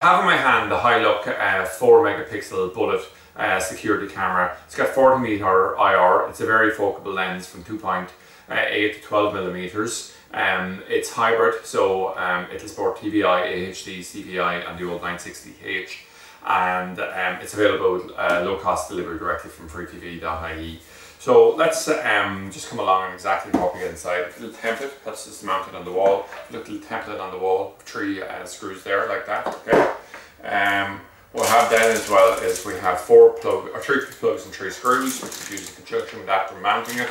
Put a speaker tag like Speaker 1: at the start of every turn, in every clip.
Speaker 1: I have in my hand the HiLook uh, 4 megapixel bullet uh, security camera. It's got 40 meter IR. It's a very focusable lens from 2.8 to 12 millimeters. Um, it's hybrid, so um, it'll support TVI, AHD, CVI, and old 960H. And um, it's available uh, low cost delivery directly from freetv.ie. So let's um, just come along and exactly what we get inside. A little template, that's just mounted on the wall. A little template on the wall, three uh, screws there like that, okay. Um, what we have then as well is we have four plug, or three plugs and three screws, which is used in conjunction with that for mounting it.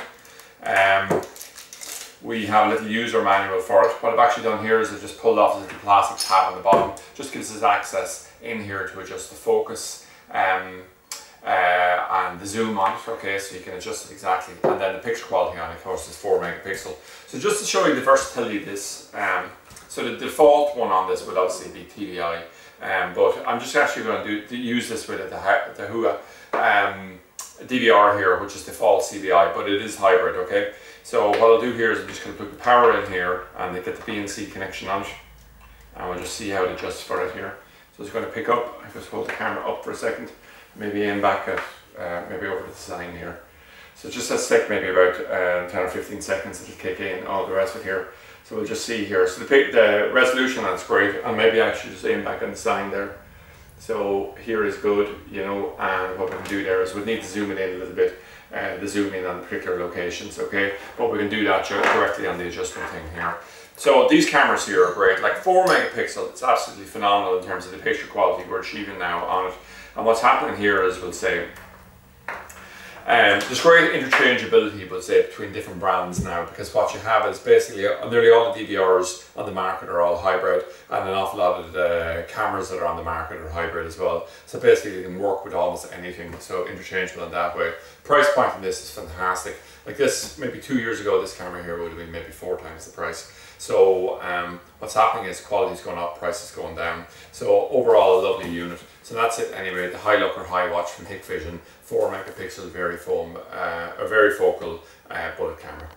Speaker 1: Um, we have a little user manual for it. What I've actually done here is I've just pulled off the plastic tab on the bottom, just gives us access in here to adjust the focus. Um, uh, and the zoom on it, okay, so you can adjust it exactly. And then the picture quality on it, of course, is 4 megapixel. So just to show you the versatility of this, um, so the default one on this would obviously be TVI, um, but I'm just actually going to, do, use this with the, the Hua um, DVR here, which is default CVI, but it is hybrid, okay? So what I'll do here is I'm just going to put the power in here and get the BNC connection on it. And we'll just see how it adjusts for it here. So it's going to pick up, I just hold the camera up for a second maybe aim back at uh, maybe over the sign here. So just a stick maybe about uh, 10 or 15 seconds it'll kick in all the rest of here. So we'll just see here. So the, the resolution that's great and maybe I should just aim back on the sign there. So here is good, you know, and what we can do there is we need to zoom it in a little bit, uh, the zoom in on particular locations, okay? But we can do that directly on the adjustment thing here. So these cameras here are great, like 4 megapixel, it's absolutely phenomenal in terms of the picture quality we're achieving now on it. And what's happening here is we'll say, um, there's great interchangeability, we'll say, between different brands now because what you have is basically uh, nearly all the DVRs on the market are all hybrid and an awful lot of the cameras that are on the market are hybrid as well. So basically you can work with almost anything, so interchangeable in that way. Price point on this is fantastic. Like this, maybe two years ago, this camera here would have been maybe four times the price. So um, what's happening is quality's going up, price is going down. So overall, a lovely unit. So that's it anyway. The HiLook or HiWatch from Hikvision, 4 megapixel very foam, uh, a varifocal uh, bullet camera.